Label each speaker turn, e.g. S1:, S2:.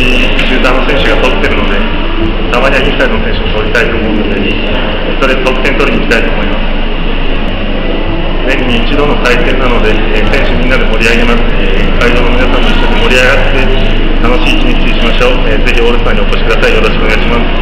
S1: 集団中の選手が取ってるのでたまにはインサイドの選手を取りたいと思うのでそれで得点取りに行きたいと思います。年に一度の祭典なので、えー選手みんなで盛り上げます、えー会場の皆さんと一緒に盛り上がって楽しい一日にしましょう、えーぜひオールスターにお越しください。よろしくお願いします。